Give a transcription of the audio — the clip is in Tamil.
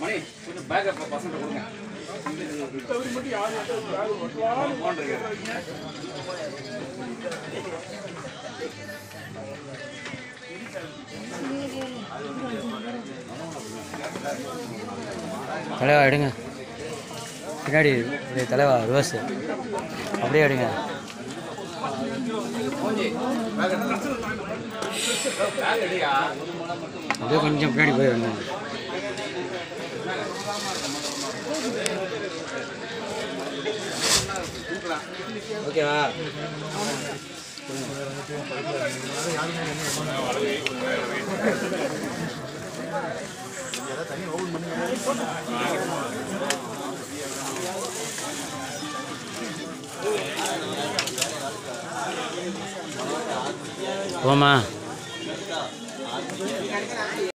மணி கொஞ்சம் பேக்கப் பசங்க கொடுங்க போன் இருக்கு தலைவா எடுங்க. பின்னாடி தலைவா ரோஸ் அப்படியே எடுங்க அப்படியே கொஞ்சம் பின்னாடி போய் போயிடுங்க ஓகேவா 我们